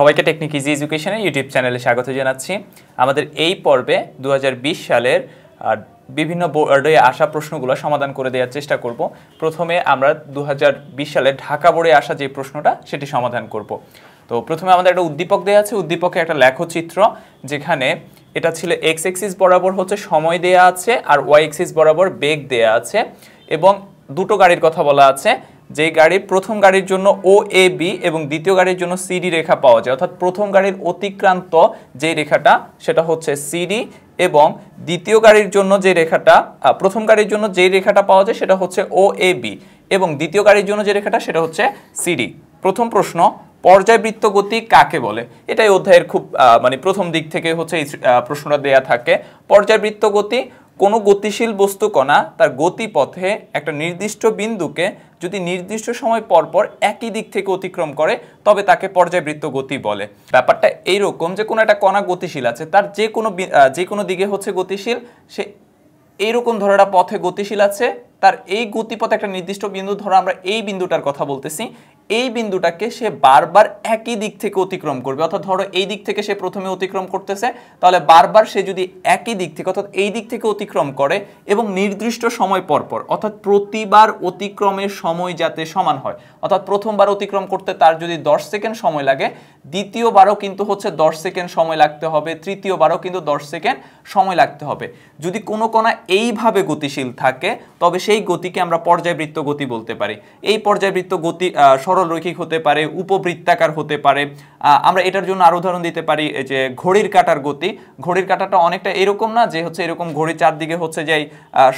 সবাইকে technique easy এডুকেশনের YouTube চ্যানেলে স্বাগত জানাচ্ছি। আমাদের এই পর্বে দু হাজার বিশ সালের বিভিন্ন বোর্ডে আসা প্রশ্নগুলো সমাধান করে দেওয়ার চেষ্টা করব। প্রথমে আমরা দু হাজার বিশ সালে ঢাকা বোর্ডে আসা যে প্রশ্নটা, সেটি সমাধান করব। তো প্রথমে আমাদের একটা উদ্দীপক দেওয়া আছে, উদ্দীপকে একটা লেখচিত্র, যেখানে এটা ছিল এক্স এক্সিস বরাবর হচ্ছে সময় দেয়া আছে আর ওয়াই এক্সিস বরাবর বেগ দেয়া আছে এবং দুটো গাড়ির কথা বলা আছে। যে গাড়ির প্রথম গাড়ির জন্য ও এ বি এবং দ্বিতীয় গাড়ির জন্য সিডি রেখা পাওয়া যায়। অর্থাৎ প্রথম গাড়ির অতিক্রান্ত যে রেখাটা, সেটা হচ্ছে সিডি এবং দ্বিতীয় গাড়ির জন্য যে রেখাটা প্রথম গাড়ির জন্য যে রেখাটা পাওয়া যায়, সেটা হচ্ছে ও এ বি এবং দ্বিতীয় গাড়ির জন্য যে রেখাটা, সেটা হচ্ছে সিডি প্রথম প্রশ্ন, পর্যায়বৃত্ত গতি কাকে বলে? এটাই অধ্যায়ের খুব মানে প্রথম দিক থেকে হচ্ছে এই প্রশ্নটা দেয়া থাকে। পর্যায়বৃত্ত গতি কোনো গতিশীল বস্তু কণা তার গতিপথে একটা নির্দিষ্ট বিন্দুকে যদি নির্দিষ্ট সময় পর পর একই দিক থেকে অতিক্রম করে, তবে তাকে পর্যায়বৃত্ত গতি বলে। ব্যাপারটা এইরকম যে কোনো একটা কণা গতিশীল আছে, তার যে কোনো যে কোনো দিকে হচ্ছে গতিশীল, সে এইরকম ধরে পথে গতিশীল আছে তার এই গতিপথ একটা নির্দিষ্ট বিন্দু, ধরো আমরা এই বিন্দুটার কথা বলতেছি, এই বিন্দুটাকে সে বারবার একই দিক থেকে অতিক্রম করবে। অর্থাৎ ধরো এই দিক থেকে সে প্রথমে অতিক্রম করতেছে, তাহলে বারবার সে যদি একই দিক থেকে, অর্থাৎ এই দিক থেকে অতিক্রম করে এবং নির্দিষ্ট সময় পর পর, অর্থাৎ প্রতিবার অতিক্রমের সময় যাতে সমান হয়, অর্থাৎ প্রথমবার অতিক্রম করতে তার যদি দশ সেকেন্ড সময় লাগে, দ্বিতীয়বারও কিন্তু হচ্ছে দশ সেকেন্ড সময় লাগতে হবে, তৃতীয়বারও কিন্তু দশ সেকেন্ড সময় লাগতে হবে। যদি কোনো কণা এইভাবে গতিশীল থাকে, তবে সেই গতিকে আমরা পর্যায়বৃত্ত গতি বলতে পারি। এই পর্যায়বৃত্ত গতি আহ, সরল রৈখিক হতে পারে উপবৃত্তাকার হতে পারে। আমরা এটার জন্য আরও উদাহরণ দিতে পারি যে ঘড়ির কাটার গতি। ঘড়ির কাটাটা অনেকটা এরকম না যে হচ্ছে এরকম ঘড়ির চারদিকে হচ্ছে যে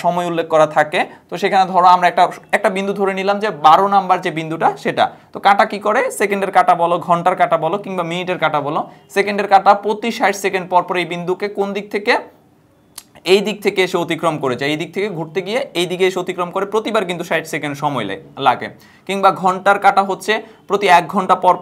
সময় উল্লেখ করা থাকে। তো সেখানে ধরো আমরা একটা একটা বিন্দু ধরে নিলাম যে বারো নাম্বার যে বিন্দুটা সেটা। তো কাটা কি করে? সেকেন্ডের কাটা বলো ঘণ্টার কাটা বলো কিংবা মিনিটের কাটা বলো। সেকেন্ডের কাটা প্রতি ষাট সেকেন্ড পর পর এই বিন্দুকে কোন দিক থেকে? এই দিক থেকে এসে অতিক্রম করে যায় এই দিক থেকে ঘুরতে গিয়ে এই দিকে এসে অতিক্রম করে প্রতিবার কিন্তু ষাট সেকেন্ড সময় লাগে। কিংবা ঘণ্টার কাটা হচ্ছে প্রতি এক ঘণ্টা পর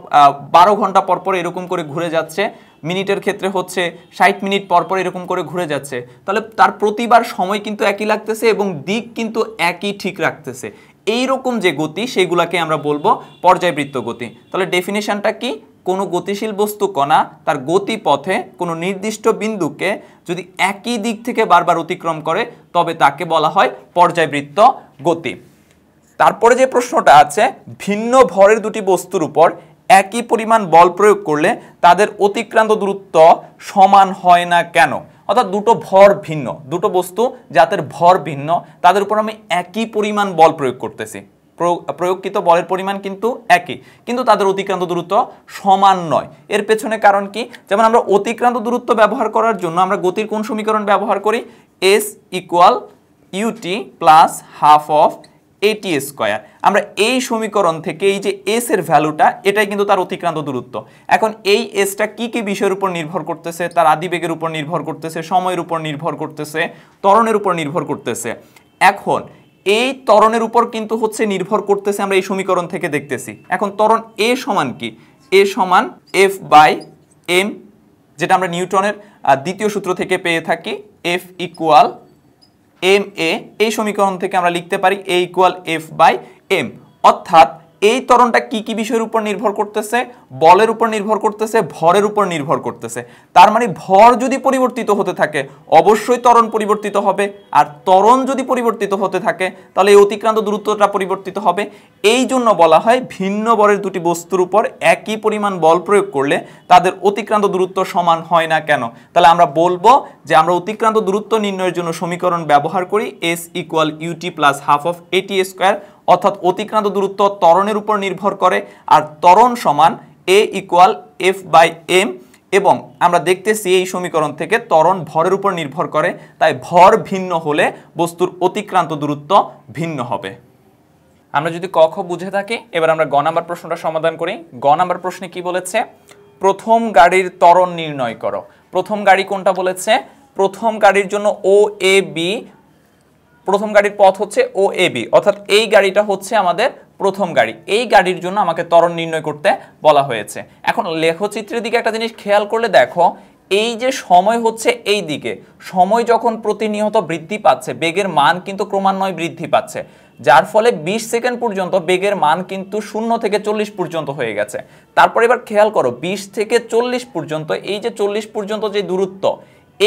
বারো ঘণ্টা পর পর এরকম করে ঘুরে যাচ্ছে। মিনিটের ক্ষেত্রে হচ্ছে ষাট মিনিট পর পর এরকম করে ঘুরে যাচ্ছে। তাহলে তার প্রতিবার সময় কিন্তু একই লাগতেছে এবং দিক কিন্তু একই ঠিক রাখতেছে। এই রকম যে গতি, সেগুলাকে আমরা বলব পর্যায়বৃত্ত গতি। তাহলে ডেফিনেশনটা কি? কোনো গতিশীল বস্তু কণা তার গতিপথে কোনো নির্দিষ্ট বিন্দুকে যদি একই দিক থেকে বারবার অতিক্রম করে, তবে তাকে বলা হয় পর্যায়বৃত্ত গতি। তারপরে যে প্রশ্নটা আছে, ভিন্ন ভরের দুটি বস্তুর উপর একই পরিমাণ বল প্রয়োগ করলে তাদের অতিক্রান্ত দূরত্ব সমান হয় না কেন? অর্থাৎ দুটো ভর ভিন্ন, দুটো বস্তু যাদের ভর ভিন্ন, তাদের উপর আমি একই পরিমাণ বল প্রয়োগ করতেছি। প্রয়োগকৃত বলের পরিমাণ কিন্তু একই। কিন্তু তাদের অতিক্রান্ত দূরত্ব সমান নয়। এর পেছনে কারণ কি? যেমন আমরা অতিক্রান্ত দূরত্ব ব্যবহার করার জন্য আমরা গতির কোন সমীকরণ ব্যবহার করি? S equal UT plus half of AT square আমরা এই সমীকরণ থেকে এই যে এস এর ভ্যালুটা এটাই কিন্তু তার অতিক্রান্ত দূরত্ব। এখন এই এসটা কি কি বিষয়ের উপর নির্ভর করতেছে? তার আদিবেগের উপর নির্ভর করতেছে, সময়ের উপর নির্ভর করতেছে, ত্বরণের উপর নির্ভর করতেছে। এখন এই তরণের উপর কিন্তু হচ্ছে নির্ভর করতেছে আমরা এই সমীকরণ থেকে দেখতেছি। এখন তরণ এ সমান কি? এ সমান এফ বাই এম যেটা আমরা নিউটনের দ্বিতীয় সূত্র থেকে পেয়ে থাকি, এফ ইকুয়াল এম এ। এই সমীকরণ থেকে আমরা লিখতে পারি A equal F by M. অর্থাৎ এই ত্বরণটা কি কি বিষয়ের উপর নির্ভর করতেছে? বলের উপর নির্ভর করতেছে, ভরের উপর নির্ভর করতেছে। তার মানে ভর যদি পরিবর্তিত হতে থাকে, অবশ্যই ত্বরণ পরিবর্তিত হবে। আর ত্বরণ যদি পরিবর্তিত হতে থাকে, তাহলে এই অতিক্রান্ত দূরত্বটা পরিবর্তিত হবে। এই জন্য বলা হয় ভিন্ন বরের দুটি বস্তুর উপর একই পরিমাণ বল প্রয়োগ করলে তাদের অতিক্রান্ত দূরত্ব সমান হয় না কেন? তাহলে আমরা বলব যে আমরা অতিক্রান্ত দূরত্ব নির্ণয়ের জন্য সমীকরণ ব্যবহার করি S equal UT plus half of AT square অর্থাৎ অতিক্রান্ত দূরত্ব ত্বরণের উপর নির্ভর করে, আর ত্বরণ সমান A equal F by M এবং আমরা দেখতেছি এই সমীকরণ থেকে ত্বরণ ভরের উপর নির্ভর করে, তাই ভর ভিন্ন হলে বস্তুর অতিক্রান্ত দূরত্ব ভিন্ন হবে। আমরা যদি ক, খ বুঝে থাকি, এবার আমরা গ নাম্বার প্রশ্নটা সমাধান করি। গ নাম্বার প্রশ্নে কি বলেছে? প্রথম গাড়ির ত্বরণ নির্ণয় করো। প্রথম গাড়ি কোনটা বলেছে? প্রথম গাড়ির জন্য ও এ বি প্রথম গাড়ির পথ হচ্ছে ও এ অর্থাৎ এই গাড়িটা হচ্ছে আমাদের প্রথম গাড়ি। এই গাড়ির জন্য আমাকে ত্বরণ নির্ণয় করতে বলা হয়েছে। এখন লেখচিত্রের দিকে একটা জিনিস খেয়াল করলে দেখো, এই যে সময় হচ্ছে এই দিকে। সময় যখন প্রতিনিয়ত বৃদ্ধি পাচ্ছে, বেগের মান কিন্তু ক্রমান্বয়ে বৃদ্ধি পাচ্ছে। যার ফলে বিশ সেকেন্ড পর্যন্ত বেগের মান কিন্তু শূন্য থেকে চল্লিশ পর্যন্ত হয়ে গেছে। তারপর এবার খেয়াল করো, বিশ থেকে চল্লিশ পর্যন্ত, এই যে চল্লিশ পর্যন্ত যে দূরত্ব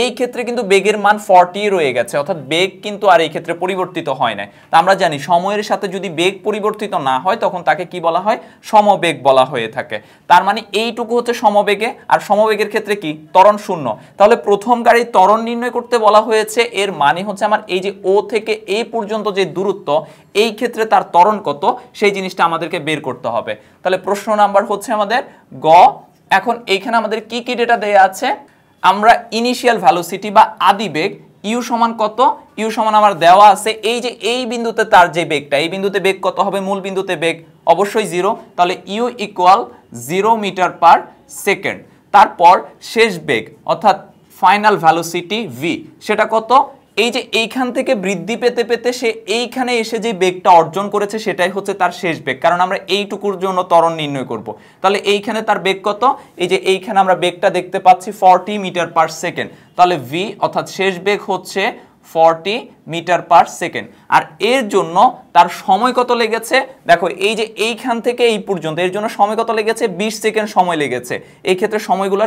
এই ক্ষেত্রে কিন্তু বেগের মান ফর্টি রয়ে গেছে, অর্থাৎ বেগ কিন্তু আর এই ক্ষেত্রে পরিবর্তিত হয় না তা আমরা জানি, সময়ের সাথে যদি বেগ পরিবর্তিত না হয়, তখন তাকে কি বলা হয়? সমবেগ বলা হয়ে থাকে। তার মানে এইটুকু হচ্ছে সমবেগে, আর সমবেগের ক্ষেত্রে কি? ত্বরণ শূন্য। তাহলে প্রথম গাড়ির ত্বরণ নির্ণয় করতে বলা হয়েছে, এর মানে হচ্ছে আমার এই যে ও থেকে এ পর্যন্ত যে দূরত্ব, এই ক্ষেত্রে তার ত্বরণ কত? সেই জিনিসটা আমাদেরকে বের করতে হবে। তাহলে প্রশ্ন নাম্বার হচ্ছে আমাদের গ। এখন এইখানে আমাদের কি কি ডেটা দেয়া আছে? আমরা ইনিশিয়াল ভ্যালোসিটি বা আদি বেগ ইউ সমান কত? ইউ সমান আমার দেওয়া আছে এই যে এই বিন্দুতে তার যে বেগটা, এই বিন্দুতে বেগ কত হবে? মূল বিন্দুতে বেগ অবশ্যই জিরো তাহলে U equal zero metre per second তারপর শেষ বেগ, অর্থাৎ ফাইনাল ভ্যালোসিটি ভি সেটা কত? এই যে এইখান থেকে বৃদ্ধি পেতে পেতে সে এইখানে এসে যে বেগটা অর্জন করেছে, সেটাই হচ্ছে তার শেষ বেগ। কারণ আমরা এইটুকুর জন্য ত্বরণ নির্ণয় করব। তাহলে এইখানে তার বেগ কত? এই যে এইখানে আমরা বেগটা দেখতে পাচ্ছি ফর্টি মিটার পার সেকেন্ড তাহলে ভি অর্থাৎ শেষ বেগ হচ্ছে ফর্টি মিটার পার সেকেন্ড। আর এর জন্য তার সময় কত লেগেছে? দেখো, এই যে এইখান থেকে এই পর্যন্ত, এর জন্য সময় কত লেগেছে? বিশ সেকেন্ড সময় লেগেছে। এই ক্ষেত্রে সময়গুলো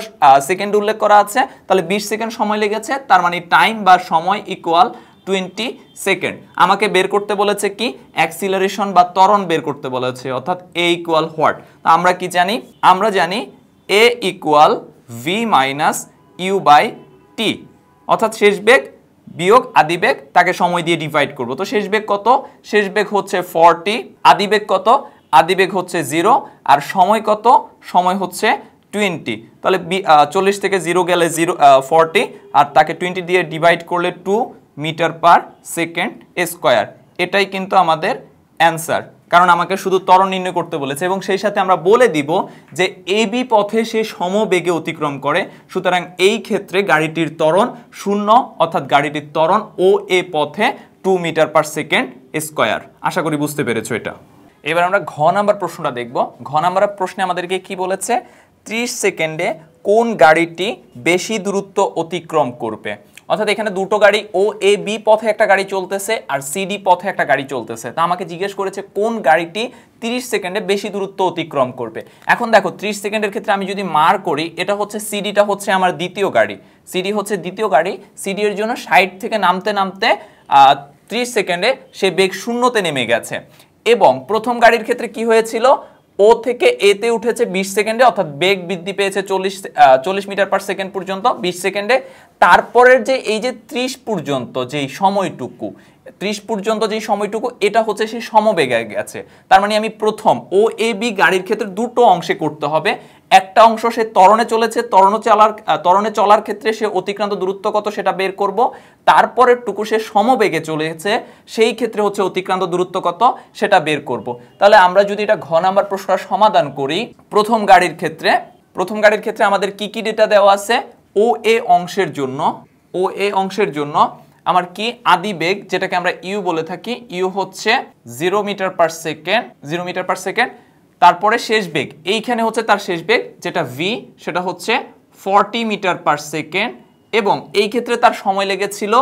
সেকেন্ড উল্লেখ করা আছে। তাহলে বিশ সেকেন্ড সময় লেগেছে, তার মানে টাইম বা সময় ইকুয়াল টোয়েন্টি সেকেন্ড। আমাকে বের করতে বলেছে কি? অ্যাক্সিলারেশন বা ত্বরণ বের করতে বলেছে, অর্থাৎ এ ইকুয়াল হোয়াট আমরা কি জানি? আমরা জানি A equal V minus U by T অর্থাৎ শেষ বেগ বিয়োগ আদিবেগ তাকে সময় দিয়ে ডিভাইড করব। তো শেষ বেগ কত? শেষ বেগ হচ্ছে ফর্টি আদিবেগ কত? আদিবেগ হচ্ছে জিরো আর সময় কত? সময় হচ্ছে টোয়েন্টি তাহলে চল্লিশ থেকে জিরো গেলে জিরো ফর্টি আর তাকে টোয়েন্টি দিয়ে ডিভাইড করলে two metre per second square এটাই কিন্তু আমাদের অ্যান্সার কারণ আমাকে শুধু ত্বরণ নির্ণয় করতে বলেছে এবং সেই সাথে আমরা বলে দিব যে এ বি পথে সে সমবেগে অতিক্রম করে। সুতরাং এই ক্ষেত্রে গাড়িটির ত্বরণ শূন্য, অর্থাৎ গাড়িটির ত্বরণ ও এ পথে two metre per second square আশা করি বুঝতে পেরেছ এটা। এবার আমরা ঘ নাম্বার প্রশ্নটা দেখব। ঘ নাম্বার প্রশ্নে আমাদেরকে কি বলেছে? ত্রিশ সেকেন্ডে কোন গাড়িটি বেশি দূরত্ব অতিক্রম করবে? অর্থাৎ এখানে দুটো গাড়ি ও এ বি পথে একটা গাড়ি চলতেছে আর সিডি পথে একটা গাড়ি চলতেছে। তা আমাকে জিজ্ঞেস করেছে, কোন গাড়িটি 30 সেকেন্ডে বেশি দূরত্ব অতিক্রম করবে? এখন দেখো 30 সেকেন্ডের ক্ষেত্রে আমি যদি মার করি, এটা হচ্ছে সিডিটা হচ্ছে আমার দ্বিতীয় গাড়ি। সিডি হচ্ছে দ্বিতীয় গাড়ি সিডি এর জন্য সাইড থেকে নামতে নামতে ত্রিশ সেকেন্ডে সে বেগ শূন্যতে নেমে গেছে। এবং প্রথম গাড়ির ক্ষেত্রে কি হয়েছিল? ও থেকে এতে উঠেছে বিশ সেকেন্ডে, অর্থাৎ বেগ বৃদ্ধি পেয়েছে চল্লিশ চল্লিশ মিটার পার সেকেন্ড পর্যন্ত, বিশ সেকেন্ডে। তারপরের যে, এই যে ত্রিশ পর্যন্ত, যেই সময়টুকু ত্রিশ পর্যন্ত যেই সময়টুকু, এটা হচ্ছে সেই সমবেগে গেছে। তার মানে আমি প্রথম ও এ বি গাড়ির ক্ষেত্রে দুটো অংশে করতে হবে। একটা অংশ সে তরণে চলেছে তরণ চলার তরণে চলার ক্ষেত্রে সে অতিক্রান্ত দূরত্ব কত সেটা বের করব। তারপরের টুকু সে সমবেগে চলেছে, সেই ক্ষেত্রে হচ্ছে অতিক্রান্ত দূরত্ব কত সেটা বের করব। তাহলে আমরা যদি এটা ঘ নাম্বার প্রশ্নটা সমাধান করি, প্রথম গাড়ির ক্ষেত্রে, প্রথম গাড়ির ক্ষেত্রে আমাদের কি কি ডেটা দেওয়া আছে? ও এ অংশের জন্য ও এ অংশের জন্য আমার কি আদি বেগ, যেটাকে আমরা ইউ বলে থাকি, ইউ হচ্ছে zero metre per second zero metre per second তারপরে শেষ বেগ। এইখানে হচ্ছে তার শেষ বেগ, যেটা ভি সেটা হচ্ছে ফর্টি মিটার পার সেকেন্ড এবং এই ক্ষেত্রে তার সময় লেগেছিল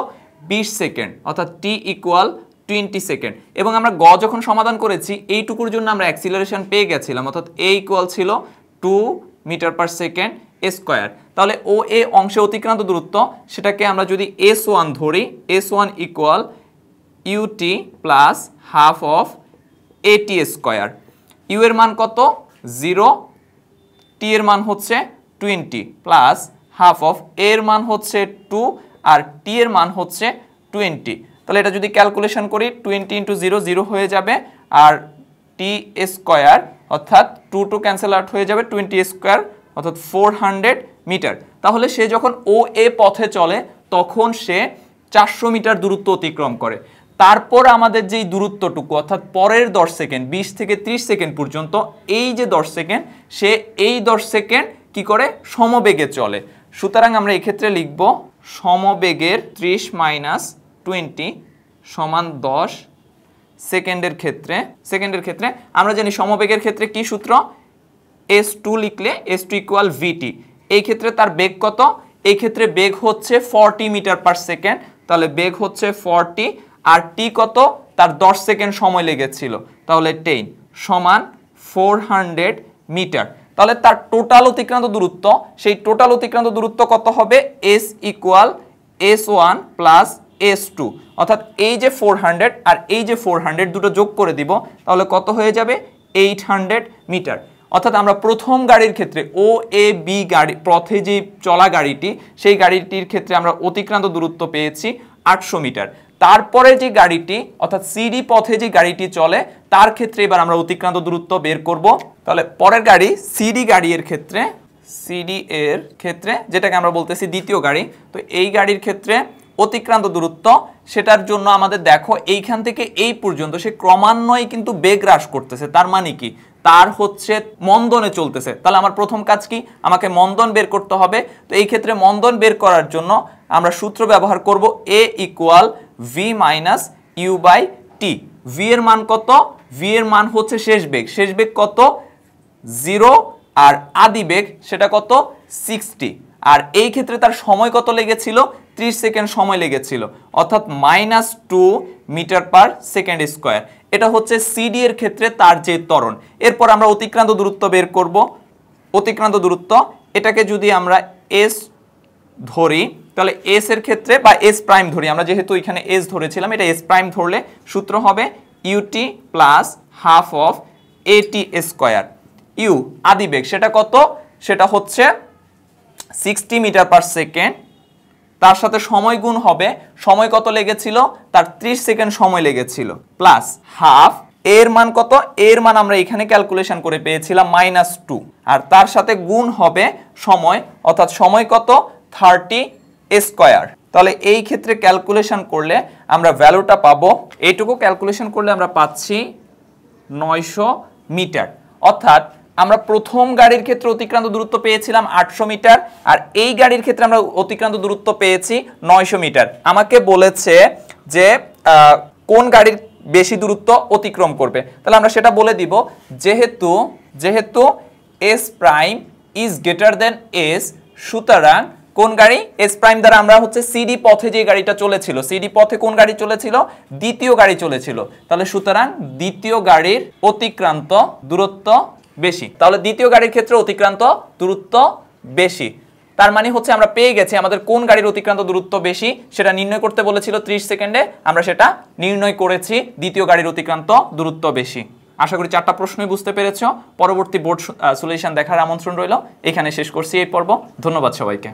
বিশ সেকেন্ড অর্থাৎ টি ইকুয়াল টোয়েন্টি সেকেন্ড এবং আমরা গ যখন সমাধান করেছি, এইটুকুর জন্য আমরা অ্যাক্সিলারেশন পেয়ে গেছিলাম, অর্থাৎ এ ইকুয়াল ছিল two metre per second square তাহলে ও এ অংশে অতিক্রান্ত দূরত্ব, সেটাকে আমরা যদি এস ওয়ান ধরি S one equal UT plus half of AT square U এর মান কত? জিরো টি এর মান হচ্ছে টোয়েন্টি প্লাস হাফ অফ এর মান হচ্ছে টু আর টি এর মান হচ্ছে টোয়েন্টি তাহলে এটা যদি ক্যালকুলেশন করি টোয়েন্টি ইন্টু জিরো জিরো হয়ে যাবে আর টি স্কোয়ার অর্থাৎ টু টু ক্যান্সেল আউট হয়ে যাবে টোয়েন্টি স্কোয়ার অর্থাৎ ফোর হান্ড্রেড মিটার। তাহলে সে যখন ও এ পথে চলে, তখন সে চারশো মিটার দূরত্ব অতিক্রম করে। তারপর আমাদের যেই দূরত্বটুকু, অর্থাৎ পরের দশ সেকেন্ড, বিশ থেকে ত্রিশ সেকেন্ড পর্যন্ত, এই যে দশ সেকেন্ড, সে এই দশ সেকেন্ড কি করে? সমবেগে চলে। সুতরাং আমরা এক্ষেত্রে লিখব সমবেগের ত্রিশ মাইনাস টোয়েন্টি সমান দশ সেকেন্ডের ক্ষেত্রে। সেকেন্ডের ক্ষেত্রে আমরা জানি সমবেগের ক্ষেত্রে কি সূত্র? এস টু লিখলে এস টু ইকুয়াল ভিটি এই ক্ষেত্রে তার বেগ কত? এই ক্ষেত্রে বেগ হচ্ছে ফর্টি মিটার পার সেকেন্ড তাহলে বেগ হচ্ছে ফর্টি আর টি কত? তার দশ সেকেন্ড সময় লেগেছিল। তাহলে টেন সমান ফোর হান্ড্রেড মিটার তাহলে তার টোটাল অতিক্রান্ত দূরত্ব, সেই টোটাল অতিক্রান্ত দূরত্ব কত হবে? S equal S one plus S two অর্থাৎ এই যে ফোর হান্ড্রেড আর এই যে ফোর হান্ড্রেড দুটো যোগ করে দিব, তাহলে কত হয়ে যাবে? এইট হান্ড্রেড মিটার অর্থাৎ আমরা প্রথম গাড়ির ক্ষেত্রে ও এ বি গাড়ি, পথে যে চলা গাড়িটি, সেই গাড়িটির ক্ষেত্রে আমরা অতিক্রান্ত দূরত্ব পেয়েছি আটশো মিটার। তারপরে যে গাড়িটি, অর্থাৎ সিডি পথে যে গাড়িটি চলে, তার ক্ষেত্রে এবার আমরা অতিক্রান্ত দূরত্ব বের করব। তাহলে পরের গাড়ি সিডি গাড়ির ক্ষেত্রে সিডি এর ক্ষেত্রে, যেটাকে আমরা বলতেছি দ্বিতীয় গাড়ি, তো এই গাড়ির ক্ষেত্রে অতিক্রান্ত দূরত্ব, সেটার জন্য আমাদের দেখো এইখান থেকে এই পর্যন্ত সে ক্রমান্বয়ে কিন্তু বেগ হ্রাস করতেছে। তার মানে কি? তার হচ্ছে মন্দনে চলতেছে। তাহলে আমার প্রথম কাজ কি? আমাকে মন্দন বের করতে হবে। তো এই ক্ষেত্রে মন্দন বের করার জন্য আমরা সূত্র ব্যবহার করব A equal V minus U by T V এর মান কত? ভি এর মান হচ্ছে শেষ বেগ। শেষ বেগ কত? জিরো। আর আদি বেগ সেটা কত? সিক্সটি। আর এই ক্ষেত্রে তার সময় কত লেগেছিল? ত্রিশ সেকেন্ড সময় লেগেছিল। অর্থাৎ minus two metre per second square এটা হচ্ছে সিডি এর ক্ষেত্রে তার যে ত্বরণ। এরপর আমরা অতিক্রান্ত দূরত্ব বের করব। অতিক্রান্ত দূরত্ব, এটাকে যদি আমরা এস ধরি, তাহলে এস এর ক্ষেত্রে বা এস প্রাইম ধরি, আমরা যেহেতু এখানে এস ধরেছিলাম, এটা এস প্রাইম ধরলে সূত্র হবে UT plus half of AT square U আদি বেগ সেটা কত? সেটা হচ্ছে সিক্সটি মিটার পার সেকেন্ড তার সাথে সময় গুণ হবে। সময় কত লেগেছিল? তার 30 সেকেন্ড সময় লেগেছিল। প্লাস হাফ, এর মান কত? এর মান আমরা এখানে ক্যালকুলেশন করে পেয়েছিলাম মাইনাস টু। আর তার সাথে গুণ হবে সময়, অর্থাৎ সময় কত? Thirty square. তাহলে এই ক্ষেত্রে ক্যালকুলেশন করলে আমরা ভ্যালুটা পাবো। এইটুকু ক্যালকুলেশন করলে আমরা পাচ্ছি নয়শো মিটার। অর্থাৎ আমরা প্রথম গাড়ির ক্ষেত্রে অতিক্রান্ত দূরত্ব পেয়েছিলাম আটশো মিটার, আর এই গাড়ির ক্ষেত্রে আমরা অতিক্রান্ত দূরত্ব পেয়েছি নয়শো মিটার। আমাকে বলেছে যে কোন গাড়ির বেশি দূরত্ব অতিক্রম করবে। তাহলে আমরা সেটা বলে দিব, যেহেতু যেহেতু S prime is greater than S সুতরাং কোন গাড়ি? এস প্রাইম দ্বারা আমরা হচ্ছে সিডি পথে যে গাড়িটা চলেছিল সিডি পথে কোন গাড়ি চলেছিল? দ্বিতীয় গাড়ি চলেছিল। তাহলে সুতরাং দ্বিতীয় গাড়ির অতিক্রান্ত দূরত্ব বেশি। তাহলে দ্বিতীয় গাড়ির ক্ষেত্রে অতিক্রান্ত দূরত্ব বেশি। তার মানে হচ্ছে আমরা পেয়ে গেছি আমাদের কোন গাড়ির অতিক্রান্ত দূরত্ব বেশি, সেটা নির্ণয় করতে বলেছিল 30 সেকেন্ডে, আমরা সেটা নির্ণয় করেছি দ্বিতীয় গাড়ির অতিক্রান্ত দূরত্ব বেশি। আশা করি চারটা প্রশ্নই বুঝতে পেরেছ। পরবর্তী বোর্ড সলিউশন দেখার আমন্ত্রণ রইল। এখানে শেষ করছি এই পর্ব। ধন্যবাদ সবাইকে।